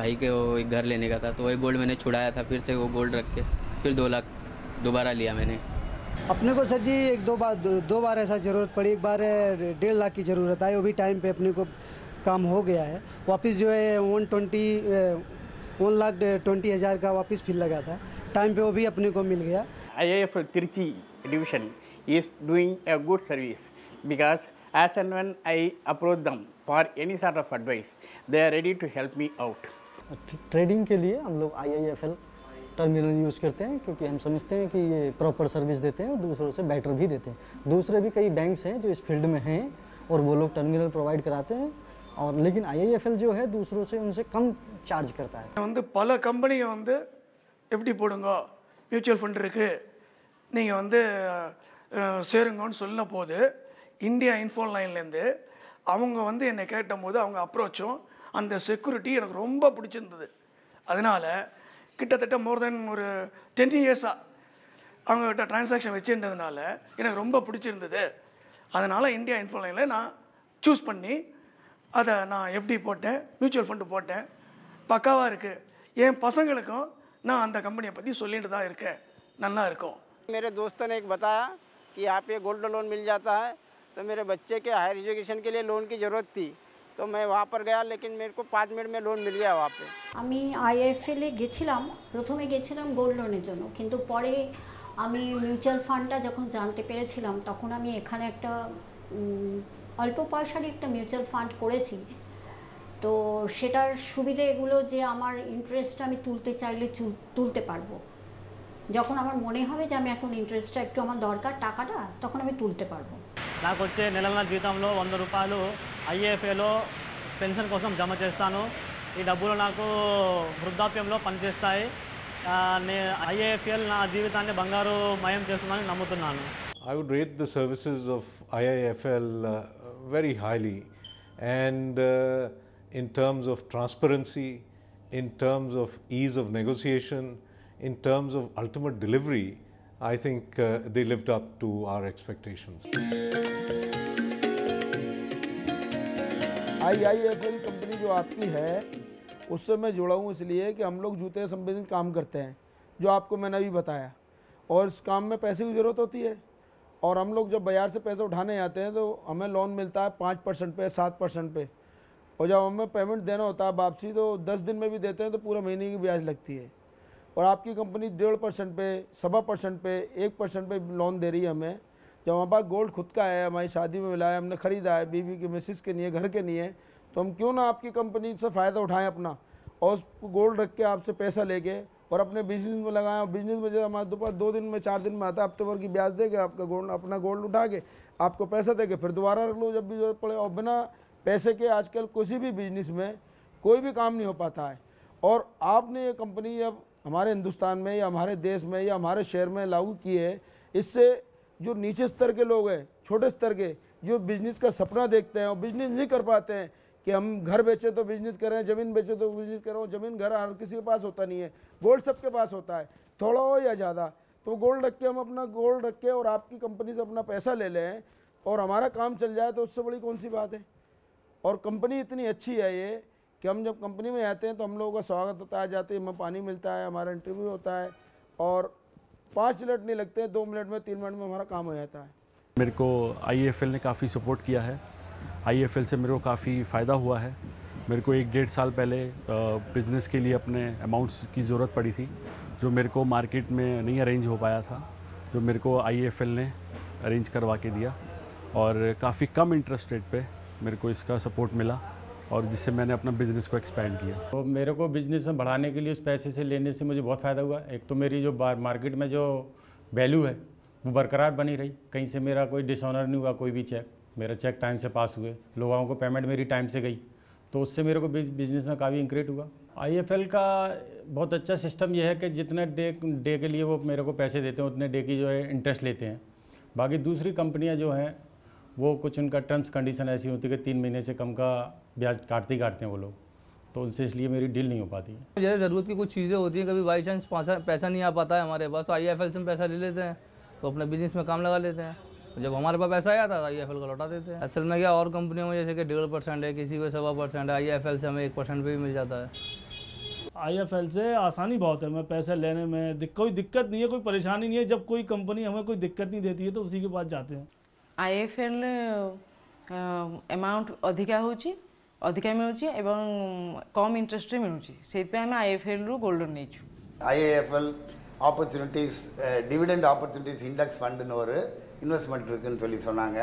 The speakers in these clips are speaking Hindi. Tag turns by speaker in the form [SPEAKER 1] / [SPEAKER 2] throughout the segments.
[SPEAKER 1] भाई के वो एक घर लेने का था तो वही गोल्ड मैंने छुड़ाया था फिर से वो गोल्ड रख के फिर दो लाख दोबारा लिया मैंने।
[SPEAKER 2] अपने को सर जी एक दो बार दो, दो बार ऐसा ज़रूरत पड़ी एक बार डेढ़ लाख की ज़रूरत आई वो भी टाइम पे अपने को काम हो गया है। वापस जो है one twenty one lakh twenty हज़ार का वापस फिर लगा था। टाइम पे वो भी अपने को मिल गया।
[SPEAKER 3] IIFL Tirchi division is doing a good service because as and when I approach them for any sort of advice, they are ready to help me out.
[SPEAKER 4] Trading के लिए हम लोग I I F L terminal use करते हैं क्योंकि हम समझते हैं कि ये प्रॉपर सर्विस देते हैं और दूसरों से बेटर भी देते हैं दूसरे भी कई बैंक्स हैं जो इस फील्ड में हैं और वो लोग टर्मिनल प्रोवाइड कराते हैं और लेकिन आई आई एफ एल जो है दूसरों से उनसे कम चार्ज करता है
[SPEAKER 5] வந்து பல கம்பெனியை வந்து எப்படி போடுங்க மியூச்சுவல் ஃபண்ட் இருக்குது நீங்கள் வந்து அஹ், சேருங்கன்னு சொன்ன போது இந்தியா இன்ஃபோன் லைன்லேருந்து அவங்க வந்து என்னை கேட்டபோது அவங்க அப்ரோச்சும் அந்த செக்யூரிட்டி எனக்கு ரொம்ப பிடிச்சிருந்தது அதனால் கிட்டத்தட்ட மோர் தென் ஒரு டென் இயர்ஸாக அவங்ககிட்ட டிரான்சாக்ஷன் வச்சுருந்ததுனால எனக்கு ரொம்ப பிடிச்சிருந்தது அதனால் இந்தியா இன்ஃபோன் லைனில் நான் சூஸ் பண்ணி அதை நான் எஃப்டி போட்டேன் மியூச்சுவல் ஃபண்டு போட்டேன் பக்காவாக இருக்குது என் பசங்களுக்கும் நான் அந்த கம்பெனியை பற்றி சொல்லிட்டு தான் இருக்கேன் நல்லா இருக்கும்
[SPEAKER 6] मेरे दोस्तों ने एक बताया कि यहाँ पे गोल्ड लोन मिल जाता है तो मेरे बच्चे के हायर एजुकेशन के लिए लोन की ज़रूरत थी তো मैं ওয়া पर गया लेकिन मेरे পাঁচ মিনিট মেয়ে লোন मिल गया वहाँ पे।
[SPEAKER 7] আমি আইএফএলে গেছিলাম প্রথমে গেছিলাম গোল্ড লোনের জন্য কিন্তু পরে আমি মিউচুয়াল ফান্ডটা যখন জানতে পেরেছিলাম তখন আমি এখানে একটা অল্প পয়সারই একটা মিউচুয়াল ফান্ড করেছি। তো সেটার সুবিধে এগুলো যে আমার ইন্টারেস্টটা আমি তুলতে চাইলে তুলতে পারব। যখন আমার মনে হবে যে আমি এখন ইন্টারেস্টটা একটু আমার দরকার টাকাটা তখন আমি তুলতে পারব।
[SPEAKER 8] না করছে নেলামনাথ জিতামলো বন্ধ রূপালো ఐఏఎఫ్ఏలో పెన్షన్ కోసం జమ చేస్తాను. ఈ డబ్బులు నాకు వృద్ధాప్యంలో పనిచేస్తాయి. ఐఏఎఫ్ఎల్ నా జీవితాన్ని బంగారు మయం చేస్తుందని నమ్ముతున్నాను.
[SPEAKER 9] I would rate the services of IIFL very highly and in terms of transparency in terms of ease of negotiation in terms of ultimate delivery I think uh, lived up to our expectations.
[SPEAKER 10] I I F L company जो आपकी है, उससे मैं जुड़ा हूँ इसलिए कि हम लोग जूते संबंधित काम करते हैं, जो आपको मैंने अभी बताया। और इस काम में पैसे की ज़रूरत होती है। और हम लोग जब बाज़ार से पैसे उठाने आते हैं तो हमें लोन मिलता है पाँच परसेंट पे, सात परसेंट पे। और जब हमें पेमेंट देना होता है वापसी तो दस दिन में भी देते हैं तो पूरे महीने की ब्याज लगती है। और आपकी कंपनी डेढ़ परसेंट पे, सवा परसेंट पे, एक परसेंट पे लोन दे रही है हमें। जब हमारे पास गोल्ड खुद का है, हमारी शादी में मिला है, हमने ख़रीदा है, बीवी के, मिसिस के लिए घर के लिए तो हम क्यों ना आपकी कंपनी से फ़ायदा उठाएँ अपना और उस गोल्ड रख के आपसे पैसा लेके और अपने बिज़नेस में लगाएँ। और बिज़नेस में जब हमारे दोपहर दो दिन में, चार दिन में आता है, हफ़्ते भर की ब्याज देके आपका गोल्ड, अपना गोल्ड उठा के आपको पैसा देके फिर दोबारा रख लो जब भी ज़रूरत पड़े और बिना पैसे के आजकल किसी भी बिज़नेस में कोई भी काम नहीं हो पाता है। और आपने ये कंपनी अब हमारे हिंदुस्तान में या हमारे देश में या हमारे शहर में लागू की है, इससे जो नीचे स्तर के लोग हैं, छोटे स्तर के, जो बिज़नेस का सपना देखते हैं और बिज़नेस नहीं कर पाते हैं कि हम घर बेचे तो बिज़नेस करें ज़मीन बेचे तो बिज़नेस कर रहे करें ज़मीन घर हर किसी के पास होता नहीं है। गोल्ड सबके पास होता है, थोड़ा हो या ज़्यादा। तो गोल्ड रख के हम अपना गोल्ड रख के और आपकी कंपनी से अपना पैसा ले लें और हमारा काम चल जाए तो उससे बड़ी कौन सी बात है? और कंपनी इतनी अच्छी है ये कि हम जब कंपनी में आते हैं तो हम लोगों का स्वागत होता है, जाते ही हमें पानी मिलता है, हमारा इंटरव्यू होता है और पाँच मिनट नहीं लगते दो मिनट में, तीन मिनट में हमारा काम हो जाता है।
[SPEAKER 8] मेरे को आईएफएल ने काफ़ी सपोर्ट किया है। आईएफएल से मेरे को काफ़ी फ़ायदा हुआ है। मेरे को एक डेढ़ साल पहले बिज़नेस के लिए अपने अमाउंट्स की ज़रूरत पड़ी थी, जो मेरे को मार्केट में नहीं अरेंज हो पाया था, जो मेरे को आईएफएल ने अरेंज करवा के दिया। और काफ़ी कम इंटरेस्ट रेट पे मेरे को इसका सपोर्ट मिला। और जिससे मैंने अपना बिज़नेस को एक्सपेंड किया।
[SPEAKER 11] तो मेरे को बिज़नेस में बढ़ाने के लिए उस पैसे से लेने से मुझे बहुत फ़ायदा हुआ। एक तो मेरी जो मार्केट में जो वैल्यू है, वो बरकरार बनी रही। कहीं से मेरा कोई डिसऑनर नहीं हुआ, कोई भी चेक मेरा चेक टाइम से पास हुए। लोगों को पेमेंट मेरी टाइम से गई। तो उससे मेरे को बिज़नेस में काफ़ी इंक्रीट हुआ। आईएफएल का बहुत अच्छा सिस्टम यह है कि जितने डे डे के लिए वो मेरे को पैसे देते हैं, उतने डे की जो है इंटरेस्ट लेते हैं। बाकी दूसरी कंपनियाँ जो हैं, वो कुछ उनका टर्म्स कंडीशन ऐसी होती है कि तीन महीने से कम का ब्याज काटते ही काटते हैं वो लोग। तो उनसे इसलिए मेरी डील नहीं हो पाती
[SPEAKER 12] जैसे ज़रूरत की कुछ चीज़ें होती हैं कभी बाई चांस पैसा नहीं आ पाता है हमारे पास तो आई एफ़ एल से हम पैसा ले लेते हैं तो अपने बिज़नेस में काम लगा लेते हैं। जब हमारे पास पैसा आया था आई एफ़ एल का लौटा देते हैं। असल में क्या और कंपनियों में जैसे कि डेढ़ परसेंट है किसी को सवा परसेंट है आई एफ़ से हमें एक परसेंट भी मिल जाता है।
[SPEAKER 13] आई एफ़ एल से आसानी बहुत है मैं पैसे लेने में दिक, कोई दिक्कत नहीं है कोई परेशानी नहीं है जब कोई कंपनी हमें कोई दिक्कत नहीं देती है तो उसी के पास जाते हैं।
[SPEAKER 14] आई एफ़ एल अमाउंट अधिका होची? ଅଧିକା ମିଳୁଛି ଏବଂ କମ୍ ଇଣ୍ଟରେଷ୍ଟରେ ମିଳୁଛି ସେଇଥିପାଇଁ ଆମେ ଆଇଏଫ୍ଏଲ୍ରୁ ଗୋଲ୍ଡ ଲୋନ୍ ନେଇଛୁ
[SPEAKER 15] IIFL opportunities dividend opportunities index ஃபண்டுன்னு ஒரு இன்வெஸ்ட்மெண்ட் இருக்குன்னு சொல்லி சொன்னாங்க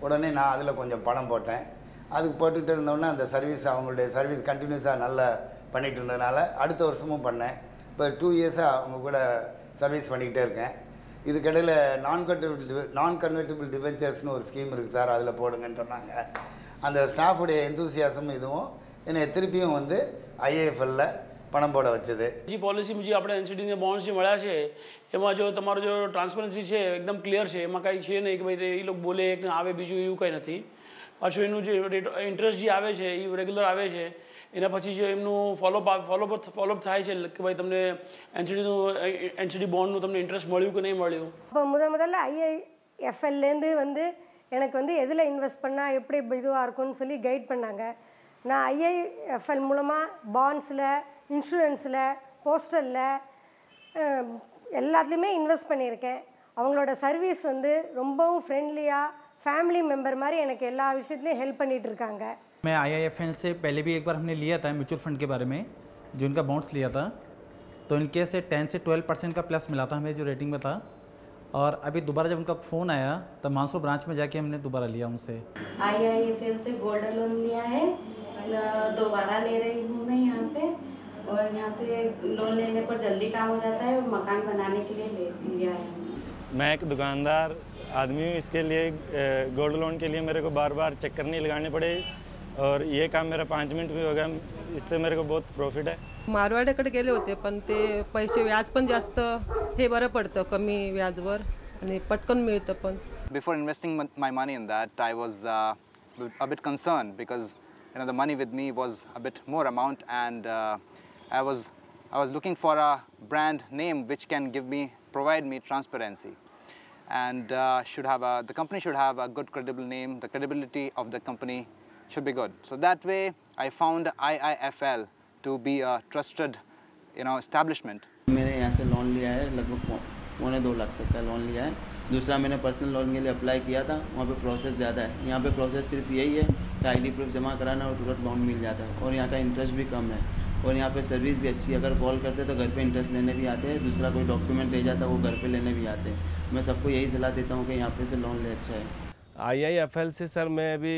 [SPEAKER 15] உடனே நான் அதில் கொஞ்சம் பணம் போட்டேன் அதுக்கு போட்டுக்கிட்டு இருந்தோன்னே அந்த சர்வீஸ் அவங்களுடைய சர்வீஸ் கண்டினியூஸாக நல்லா பண்ணிகிட்டு இருந்ததுனால அடுத்த வருஷமும் பண்ணேன் இப்போ டூ இயர்ஸாக அவங்க கூட சர்வீஸ் பண்ணிக்கிட்டே இருக்கேன் இதுக்கிடையில் நான் கன்வெர்டிபிள் நான் கன்வெர்டிபிள் டிபென்ச்சர்ஸ்னு ஒரு ஸ்கீம் இருக்குது சார் அதில் போடுங்கன்னு சொன்னாங்க அந்த ஸ்டாஃபுடைய எந்தூசியாசம் இதுவும் என்னை திருப்பியும் வந்து ஐஏஎஃப்எல்ல પણમ પોડા વચ્ચે
[SPEAKER 16] બીજી પોલિસી બીજી આપણે એનસીડીને બોન્ડ્સ જે મળ્યા છે એમાં જો તમારો જો ટ્રાન્સપરન્સી છે એકદમ ક્લિયર છે એમાં કાંઈ છે નહીં કે ભાઈ એ લોકો બોલે એક ને આવે બીજું એવું કંઈ નથી પાછું એનું જે રેટ ઇન્ટરેસ્ટ જે આવે છે એ રેગ્યુલર આવે છે એના પછી જે એમનું ફોલોઅપ ફોલોઅપ ફોલોઅપ થાય છે કે ભાઈ તમને એનસીડીનું એનસીડી બોન્ડનું તમને ઇન્ટરેસ્ટ મળ્યું કે નહીં મળ્યું
[SPEAKER 7] இப்போ முத முதல்ல ஐஐஎஃப்எல்லேருந்து வந்து எனக்கு வந்து எதில் இன்வெஸ்ட் பண்ணால் எப்படி இதுவாக இருக்கும்னு சொல்லி கைட் பண்ணாங்க நான் ஐஐஎஃப்எல் மூலமாக பாண்ட்ஸில் இன்சூரன்ஸில் போஸ்டலில் எல்லாத்துலேயுமே இன்வெஸ்ட் பண்ணியிருக்கேன் அவங்களோட சர்வீஸ் வந்து ரொம்பவும் ஃப்ரெண்ட்லியாக ஃபேமிலி மெம்பர் மாதிரி எனக்கு எல்லா விஷயத்துலையும் ஹெல்ப் பண்ணிகிட்டு இருக்காங்க
[SPEAKER 17] मैं आई से पहले भी एक बार हमने लिया था म्यूचुअल फंड के बारे में जो इनका बॉन्ड्स लिया था तो इनके से टेन से ट्वेल्व परसेंट का प्लस मिला था हमें जो रेटिंग में था और अभी दोबारा जब उनका फ़ोन आया तो मानसो ब्रांच में जाके हमने दोबारा लिया उनसे।
[SPEAKER 18] आईआईएफएल से गोल्ड लोन लिया है। दोबारा ले रही हूँ मैं यहाँ से। और यहाँ से लोन लेने पर जल्दी काम हो जाता है और मकान बनाने के लिए ले लिया है।
[SPEAKER 19] मैं एक दुकानदार आदमी हूँ इसके लिए गोल्ड लोन के लिए मेरे को बार बार चक्कर नहीं लगाने पड़े। और ये काम मेरा पाँच मिनट में होगा इससे मेरे को बहुत प्रॉफिट है
[SPEAKER 20] मारवाड्याकडे गेले होते पण ते पैसे व्याज पण जास्त हे बरं पडतं कमी व्याजवर आणि पटकन मिळतं पण
[SPEAKER 21] Before investing mon- my money in that, I was uh, a bit concerned because you know the money with me was a bit more amount, and uh, I was I was looking for a brand name which can give me provide me transparency, and uh, should have a the company should have a good credible name. The credibility of the company should be good. So that way, I found IIFL to be a trusted you know establishment.
[SPEAKER 22] मैंने यहाँ से लोन लिया है लगभग पौने दो लाख तक का लोन लिया है। दूसरा मैंने पर्सनल लोन के लिए अप्लाई किया था वहाँ पे प्रोसेस ज़्यादा है। यहाँ पे प्रोसेस सिर्फ़ यही है कि आईडी प्रूफ जमा कराना और तुरंत लोन मिल जाता है और यहाँ का इंटरेस्ट भी कम है। और यहाँ पे सर्विस भी अच्छी है। अगर कॉल करते तो घर पे इंटरेस्ट लेने भी आते हैं दूसरा कोई डॉक्यूमेंट ले जाता है वो घर पे लेने भी आते हैं। मैं सबको यही सलाह देता हूँ कि यहाँ पे से लोन ले अच्छा है।
[SPEAKER 23] आईआईएफएल से सर मैं अभी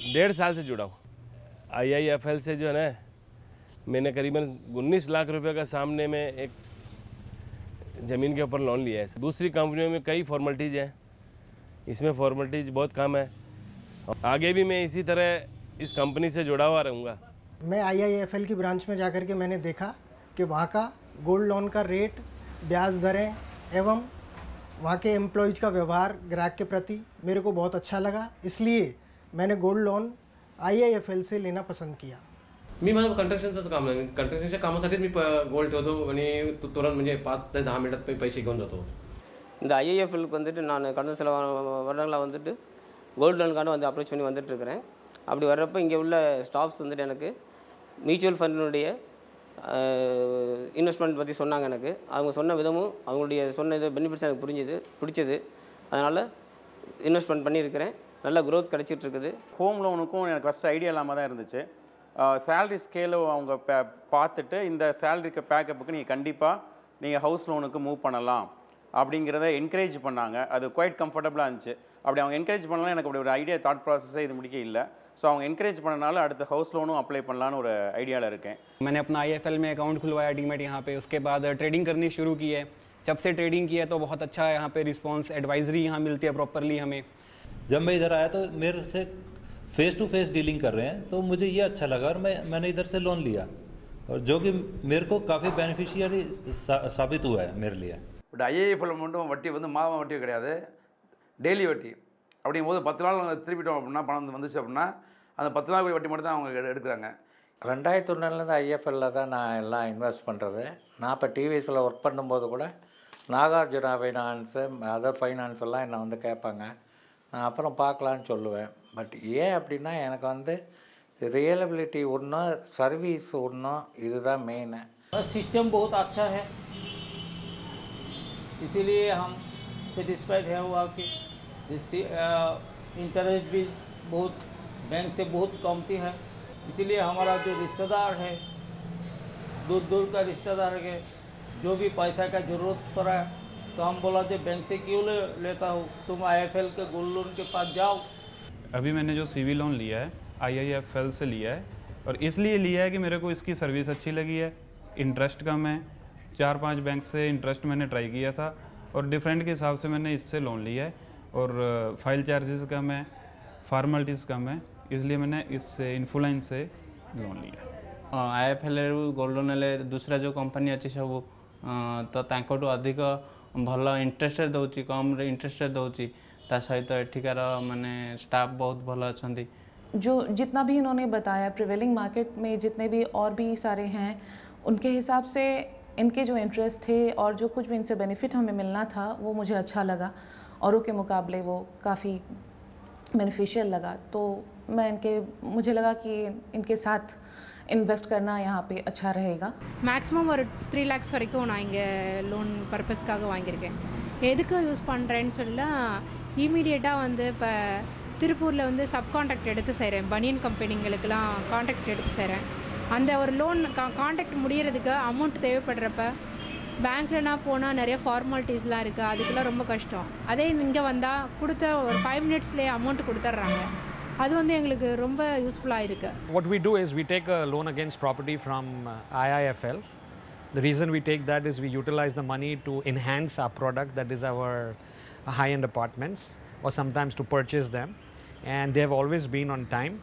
[SPEAKER 23] डेढ़ साल से जुड़ा हूँ आईआईएफएल से जो है ना, मैंने करीबन उन्नीस लाख रुपए का सामने में एक ज़मीन के ऊपर लोन लिया है। दूसरी कंपनियों में कई फॉर्मेलिटीज़ हैं। इसमें फॉर्मेलिटीज़ बहुत कम है। आगे भी मैं इसी तरह इस कंपनी से जुड़ा हुआ रहूँगा।
[SPEAKER 11] मैं आईआईएफएल की ब्रांच में जाकर के मैंने देखा कि वहाँ का गोल्ड लोन का रेट ब्याज दरें एवं वहाँ के एम्प्लॉयज़ का व्यवहार, ग्राहक के प्रति मेरे को बहुत अच्छा लगा। इसलिए मैंने गोल्ड लोन आईआईएफएल से लेना पसंद किया
[SPEAKER 24] मी माझं कंस्ट्रक्शनचं काम नाही कंस्ट्रक्शनच्या कामासाठीच मी गोल्ड ठेवतो आणि तु- तुरंत म्हणजे पाच ते दहा मिनिटात पै- पैसे घेऊन जातो
[SPEAKER 25] இந்த ஐஏஎஃப்எலுக்கு வந்துட்டு நான் கடந்த சில வ- வருடங்களாக வந்துட்டு கோல்டு லோனுக்கான வந்து அப்ரோச் பண்ணி வந்துட்டு இருக்கிறேன் அப்படி வர்றப்போ இங்கே உள்ள ஸ்டாஃப்ஸ் வந்துட்டு எனக்கு மியூச்சுவல் ஃபண்டினுடைய இன்வெஸ்ட்மெண்ட் பற்றி சொன்னாங்க எனக்கு அவங்க சொன்ன விதமும் அவங்களுடைய சொன்ன இது பெனிஃபிட்ஸ் எனக்கு புரிஞ்சுது பிடிச்சது அதனால் இன்வெஸ்ட்மெண்ட் பண்ணியிருக்கிறேன் நல்ல growth கிடைச்சிட்டு இருக்குது
[SPEAKER 26] ஹோம் லோனுக்கும் எனக்கு ஃபஸ்ட் ஐடியா இல்லாமல் தான் இருந்துச்சு சேலரி ஸ்கேலை அவங்க பே பார்த்துட்டு இந்த சேலரிக்கு பேக்கப்புக்கு நீங்கள் கண்டிப்பாக நீங்கள் ஹவுஸ் லோனுக்கு மூவ் பண்ணலாம் அப்படிங்கிறத என்கரேஜ் பண்ணாங்க அது குவைட் கம்ஃபர்டபுளாக இருந்துச்சு அப்படி அவங்க என்கரேஜ் பண்ணலாம் எனக்கு அப்படி ஒரு ஐடியா தாட் ப்ராசஸே இது முடிக்க இல்லை ஸோ அவங்க என்கரேஜ் பண்ணனால அடுத்த ஹவுஸ் லோனும் அப்ளை பண்ணலான்னு ஒரு ஐடியாவில் இருக்கேன்
[SPEAKER 1] मैंने अपना आई में अकाउंट खुलवाया डीमेट यहाँ पे उसके बाद ट्रेडिंग करनी शुरू की है जब से ट्रेडिंग की है तो बहुत अच्छा है यहाँ पे रिस्पांस एडवाइजरी यहाँ मिलती है प्रॉपरली हमें
[SPEAKER 27] जब मैं इधर आया तो मेरे से फेस टू फेस डीलिंग कर रहे हैं तो मुझे ये अच्छा लगा और मैं मैंने इधर से लोन लिया और जो कि मेरे को काफ़ी बेनिफिशियरी सा, साबित हुआ है मेरे लिए
[SPEAKER 28] பட் ஐஏஎஃப்எல் மட்டும் வட்டி வந்து மாதம் வட்டி கிடையாது டெய்லி வட்டி அப்படிங்கும்போது பத்து நாள் நாங்கள் திருப்பிட்டோம் அப்படின்னா பணம் வந்து வந்துச்சு அப்படின்னா அந்த பத்து நாள் வட்டி மட்டும் தான் அவங்க எடு- எடுக்கிறாங்க
[SPEAKER 29] ரெண்டாயிரத்தி ஒன்றுலேருந்து ஐஎஃப்எல்ல தான் நான் எல்லாம் இன்வெஸ்ட் பண்ணுறது நான் இப்போ டிவிஎஸில் ஒர்க் பண்ணும்போது கூட நாகார்ஜுனா ஃபைனான்ஸு அதர் ஃபைனான்ஸ் எல்லாம் என்னை வந்து கேட்பாங்க நான் அப்புறம் பார்க்கலான்னு சொல்லுவேன் பட் ஏன் அப்படின்னா எனக்கு வந்து ரியலபிலிட்டி ஒன்றும் சர்வீஸ் ஒன்றும் இதுதான் மெயினு
[SPEAKER 12] सिस्टम बहुत अच्छा है इसीलिए हम सेटिस्फाइड है हुआ कि इंटरेस्ट भी बहुत बैंक से बहुत कमती है इसीलिए हमारा जो रिश्तेदार है दूर दूर का रिश्तेदार है जो भी पैसा का ज़रूरत पड़ा तो हम बोला थे बैंक से क्यों ले लेता हो? तुम आईएफएल के गोल्ड लोन के पास जाओ।
[SPEAKER 30] अभी मैंने जो सीवी लोन लिया है आईआईएफएल से लिया है और इसलिए लिया है कि मेरे को इसकी सर्विस अच्छी लगी है इंटरेस्ट कम है। चार पाँच बैंक से इंटरेस्ट मैंने ट्राई किया था और डिफरेंट के हिसाब से मैंने इससे लोन लिया है और uh, फ़ाइल चार्जेस कम है फार्मेलिटीज़ कम है इसलिए मैंने इससे इन्फ्लुएंस से लोन लिया
[SPEAKER 31] I F L gold loan दूसरा जो कंपनी अच्छी सब तो अधिक ଭଲ ଇଣ୍ଟରେଷ୍ଟରେ ଦେଉଛି କମ୍ରେ ଇଣ୍ଟରେଷ୍ଟରେ ଦେଉଛି ତା ସହିତ ଏଠିକାର ମାନେ ଷ୍ଟାଫ୍ ବହୁତ ଭଲ ଅଛନ୍ତି
[SPEAKER 32] जो जितना भी इन्होंने बताया प्रिवेलिंग मार्केट में जितने भी और भी सारे हैं उनके हिसाब से इनके जो इंटरेस्ट थे और जो कुछ भी इनसे बेनिफिट हमें मिलना था वो मुझे अच्छा लगा औरों के मुकाबले वो काफ़ी बेनिफिशियल लगा तो मैं इनके मुझे लगा कि इनके साथ इन्वेस्ट करना यहाँ पे अच्छा रहेगा
[SPEAKER 33] மேக்ஸிமம் ஒரு த்ரீ லேக்ஸ் வரைக்கும் நான் இங்கே லோன் பர்பஸ்க்காக வாங்கியிருக்கேன் எதுக்கு யூஸ் பண்ணுறேன்னு சொல்லலாம் இமீடியட்டாக வந்து இப்போ திருப்பூரில் வந்து சப்கான்ட்ராக்ட் எடுத்து செய்கிறேன் பனியன் கம்பெனிங்களுக்கெல்லாம் கான்ட்ராக்ட் எடுத்து செய்கிறேன் அந்த ஒரு லோன் கா கான்ட்ராக்ட் முடியறதுக்கு அமௌண்ட் தேவைப்படுறப்ப பேங்க்லனா போனால் நிறைய ஃபார்மாலிட்டிஸ்லாம் இருக்குது அதுக்கெல்லாம் ரொம்ப கஷ்டம் அதே இங்கே வந்தால் கொடுத்த ஒரு ஃபைவ் மினிட்ஸ்லேயே அமௌண்ட் கொடுத்துட்றாங்க அது வந்து எங்களுக்கு ரொம்ப யூஸ்ஃபுல்லாக இருக்குது
[SPEAKER 34] What we do is we take a loan against property from uh, IIFL. The reason we take that is we utilize the money to enhance our product, that is our high end apartments, or sometimes to purchase them. And they have always been on time.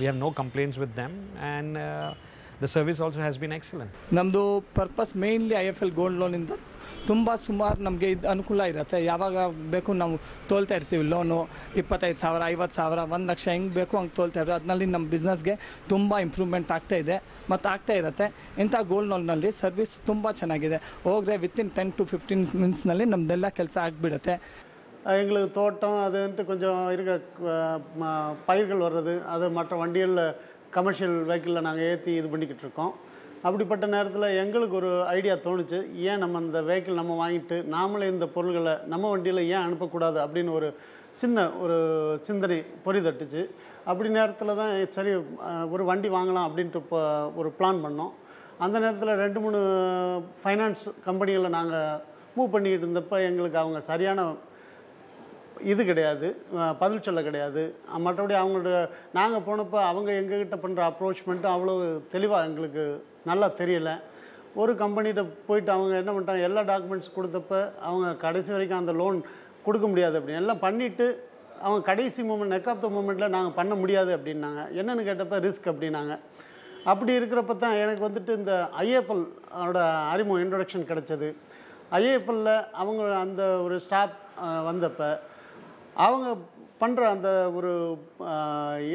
[SPEAKER 34] We have no complaints with them, and uh, the service also has been excellent.
[SPEAKER 8] ನಮ್ಮದು purpose mainly I F L gold ಲೋನಿಂದ ತುಂಬ ಸುಮಾರು ನಮಗೆ ಇದು ಅನುಕೂಲ ಇರುತ್ತೆ ಯಾವಾಗ ಬೇಕು ನಾವು ತೋಲ್ತಾ ಇರ್ತೀವಿ ಲೋನು ಇಪ್ಪತ್ತೈದು ಸಾವಿರ ಐವತ್ತು ಸಾವಿರ ಒಂದು ಲಕ್ಷ ಹೆಂಗೆ ಬೇಕು ಹಂಗೆ ತೋಲ್ತಾ ಇರ್ತೀವಿ ಅದರಲ್ಲಿ ನಮ್ಮ ಬಿಸ್ನೆಸ್ಗೆ ತುಂಬ ಇಂಪ್ರೂವ್ಮೆಂಟ್ ಆಗ್ತಾ ಇದೆ ಮತ್ತು ಆಗ್ತಾ ಇರುತ್ತೆ ಇಂಥ ಗೋಲ್ಡ್ ಲೋನ್ನಲ್ಲಿ ಸರ್ವಿಸ್ ತುಂಬ ಚೆನ್ನಾಗಿದೆ ಹೋದರೆ ವಿತಿನ್ ಟೆನ್ ಟು ಫಿಫ್ಟೀನ್ ಮಿನಿಟ್ಸ್ನಲ್ಲಿ ನಮ್ಮದೆಲ್ಲ ಕೆಲಸ ಆಗಿಬಿಡುತ್ತೆ
[SPEAKER 35] எங்களுக்கு தோட்டம் அதுன்ட்டு கொஞ்சம் இருக்க அஹ், ம- பயிர்கள் வர்றது அது மற்ற வண்டிகளில் கமர்ஷியல் வெஹிக்கிளில் நாங்கள் ஏற்றி இது பண்ணிக்கிட்டு இருக்கோம். அப்படிப்பட்ட நேரத்தில் எங்களுக்கு ஒரு ஐடியா தோணுச்சு. ஏன் நம்ம இந்த வெஹிக்கிள் நம்ம வாங்கிட்டு நாமளே இந்த பொருள்களை நம்ம வண்டியில் ஏன் அனுப்பக்கூடாது அப்படின்னு ஒரு சின்ன ஒரு சிந்தனை பொறி தட்டுச்சு அப்படி நேரத்தில் தான் சரி ஒரு வண்டி வாங்கலாம் அப்படின்ட்டு இப்போ ஒரு பிளான் பண்ணோம். அந்த நேரத்தில் ரெண்டு மூணு ஃபைனான்ஸ் கம்பெனிகளை நாங்கள் மூவ் பண்ணிக்கிட்டு இருந்தப்போ எங்களுக்கு அவங்க சரியான இது கிடையாது பதில் சொல்ல கிடையாது. மற்றபடி அவங்களோட நாங்கள் போனப்போ அவங்க எங்ககிட்ட பண்ணுற அப்ரோச்மெண்ட்டும் அவ்வளோ தெளிவாக எங்களுக்கு நல்லா தெரியலை. ஒரு கம்பெனிகிட்ட போயிட்டு அவங்க என்ன பண்ணிட்டாங்க எல்லா டாக்குமெண்ட்ஸ் கொடுத்தப்ப அவங்க கடைசி வரைக்கும் அந்த லோன் கொடுக்க முடியாது அப்படின்னு. எல்லாம் பண்ணிவிட்டு அவங்க கடைசி மூமெண்ட் நெக் ஆஃப் த மூமெண்ட்டில் நாங்கள் பண்ண முடியாது அப்படின்னாங்க. என்னென்னு கேட்டப்போ ரிஸ்க் அப்படின்னாங்க. அப்படி இருக்கிறப்ப தான் எனக்கு வந்துட்டு இந்த ஐஏஎஃப்எல் ஓட அறிமுகம் இன்ட்ரொடக்ஷன் கிடச்சது. ஐஏஎஃப்எல்லில் அவங்க அந்த ஒரு ஸ்டாப் வந்தப்போ அவங்க பண்ணுற அந்த ஒரு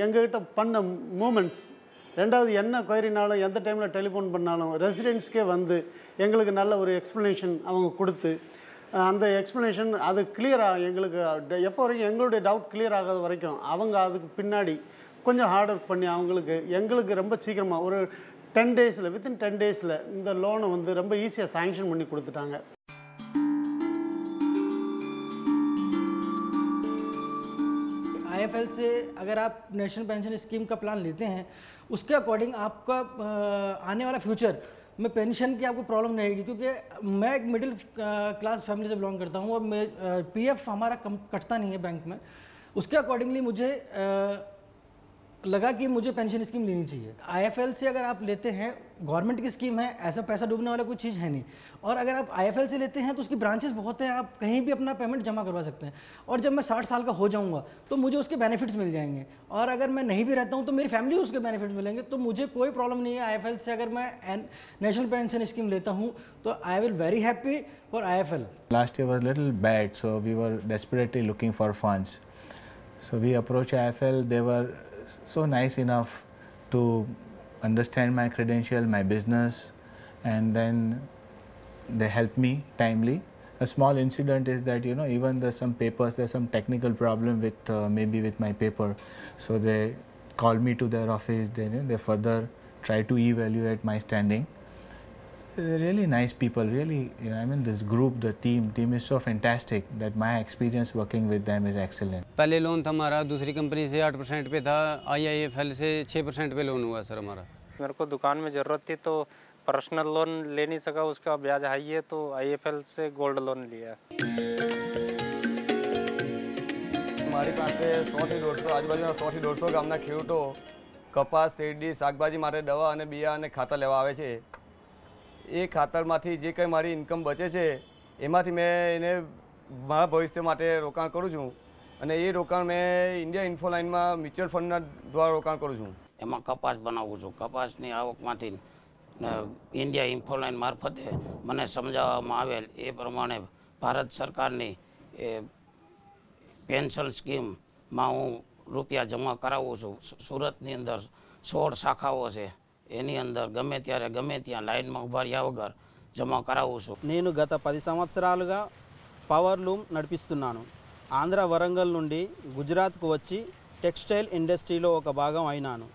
[SPEAKER 35] எங்ககிட்ட பண்ண மூமெண்ட்ஸ் ரெண்டாவது என்ன கொயரினாலும் எந்த டைமில் டெலிஃபோன் பண்ணாலும் ரெசிடென்ட்ஸ்க்கே வந்து எங்களுக்கு நல்ல ஒரு எக்ஸ்ப்ளனேஷன் அவங்க கொடுத்து அந்த எக்ஸ்ப்ளனேஷன் அது கிளியராக எங்களுக்கு எப்போ வரைக்கும் எங்களுடைய டவுட் கிளியர் ஆகாத வரைக்கும் அவங்க அதுக்கு பின்னாடி கொஞ்சம் ஹார்ட் ஒர்க் பண்ணி அவங்களுக்கு எங்களுக்கு ரொம்ப சீக்கிரமாக ஒரு டென் டேஸில் வித்தின் டென் டேஸில் இந்த லோனை வந்து ரொம்ப ஈஸியாக சாங்ஷன் பண்ணி கொடுத்துட்டாங்க.
[SPEAKER 11] आईएफएल से अगर आप नेशनल पेंशन स्कीम का प्लान लेते हैं, उसके अकॉर्डिंग आपका आने वाला फ्यूचर में पेंशन की आपको प्रॉब्लम नहीं आएगी क्योंकि मैं एक मिडिल क्लास फैमिली से बिलोंग करता हूँ और मैं पीएफ हमारा कम, कटता नहीं है बैंक में। उसके अकॉर्डिंगली मुझे लगा कि मुझे पेंशन स्कीम लेनी चाहिए। आईएफएल से अगर आप लेते हैं गवर्नमेंट की स्कीम है ऐसा पैसा डूबने वाला कोई चीज़ है नहीं। और अगर आप आईएफएल से लेते हैं तो उसकी ब्रांचेस बहुत हैं आप कहीं भी अपना पेमेंट जमा करवा सकते हैं। और जब मैं साठ साल का हो जाऊँगा तो मुझे उसके बेनिफिट्स मिल जाएँगे। और अगर मैं नहीं भी रहता हूँ तो मेरी फैमिली उसके बेनिफिट मिलेंगे। तो मुझे कोई प्रॉब्लम नहीं है आई से। अगर मैं नेशनल पेंशन स्कीम लेता हूँ तो I will very happy for
[SPEAKER 36] I year was a little bad, so we were desperately looking for funds. So we approached IFL. They were so nice enough to understand my credential, my business, and then they helped me timely. A small incident is that you know even there's some papers, there's some technical problem with uh, maybe with my paper, so they called me to their office. They, they further try to evaluate my standing. They're really nice people. Really, you know, I mean, this group, the team, team is so fantastic that my experience working with them is excellent.
[SPEAKER 6] पहले लोन था हमारा दूसरी कंपनी से आठ परसेंट पे था आई आई एफ एल से छः परसेंट पे लोन हुआ सर हमारा
[SPEAKER 37] मेरे को दुकान में ज़रूरत थी तो पर्सनल लोन ले नहीं सका उसका ब्याज हाई है तो आईएफएल से गोल्ड लोन लिया
[SPEAKER 38] મારી પાસે સોથી દોઢસો આજુબાજુના સોથી દોઢસો ગામના ખેડૂતો કપાસ શેરડી શાકભાજી માટે દવા અને બિયા અને ખાતર લેવા આવે છે એ ખાતરમાંથી જે કંઈ મારી ઇન્કમ બચે છે, એમાંથી મેં એને મારા ભવિષ્ય માટે રોકાણ કરું છું. અને એ રોકાણ મેં ઇન્ડિયા ઇન્ફોલાઇનમાં મ્યુચ્યુઅલ ફંડના દ્વારા રોકાણ કરું છું.
[SPEAKER 39] એમાં કપાસ બનાવું છું. કપાસની આવકમાંથી ઇન્ડિયા ઇન્ફોલાઇન મારફતે મને સમજાવવામાં આવેલ એ પ્રમાણે ભારત સરકારની એ પેન્શન સ્કીમમાં હું રૂપિયા જમા કરાવું છું. સુરતની અંદર સોળ શાખાઓ છે. એની અંદર ગમે ત્યારે ગમે ત્યાં લાઇનમાં ઊભા રહ્યા વગર જમા કરાવું છું
[SPEAKER 40] నేను గత పది సంవత్సరాలుగా పవర్ లూమ్ నడిపిస్తున్నాను ఆంధ్ర వరంగల్ నుండి గుజరాత్కు వచ్చి టెక్స్టైల్ ఇండస్ట్రీలో ఒక భాగం అయినాను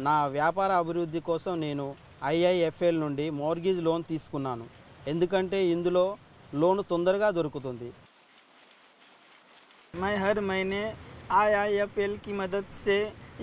[SPEAKER 40] నా వ్యాపార అభివృద్ధి కోసం నేను ఐఐఎఫ్ఎల్ నుండి మోర్గేజ్ లోన్ తీసుకున్నాను ఎందుకంటే ఇందులో లోను తొందరగా దొరుకుతుంది
[SPEAKER 41] मैं हर महीने आईआईएफएल की मदद से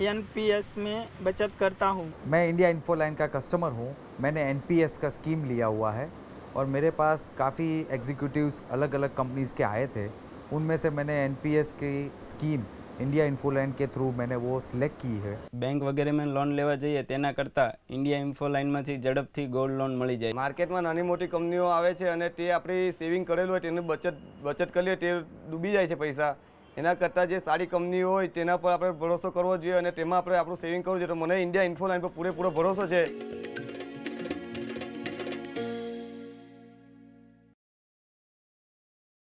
[SPEAKER 41] एनपीएस में बचत करता हूँ
[SPEAKER 42] मैं इंडिया इन्फोलाइन का कस्टमर हूँ मैंने एन का स्कीम लिया हुआ है और मेरे पास काफ़ी एग्जीक्यूटिव्स अलग अलग कंपनीज़ के आए थे उनमें से मैंने एन की स्कीम इंडिया इन्फोलाइन के थ्रू मैंने वो सिलेक्ट की है
[SPEAKER 6] બેંક વગેરેમાં લોન લેવા જઈએ તેના કરતાં ઇન્ડિયા ઇન્ફો લાઇનમાંથી ઝડપથી ગોલ્ડ લોન મળી જાય
[SPEAKER 38] માર્કેટમાં નાની મોટી કંપનીઓ આવે છે અને તે આપણી સેવિંગ કરેલું હોય તેની બચત બચત કરી લે તે ડૂબી જાય છે પૈસા એના કરતાં જે સારી કંપનીઓ હોય તેના પર આપણે ભરોસો કરવો જોઈએ અને તેમાં આપણે આપણું સેવિંગ કરવું જોઈએ. તો મને ઇન્ડિયા ઇન્ફોલાઇન પર પૂરેપૂરો ભરોસો છે.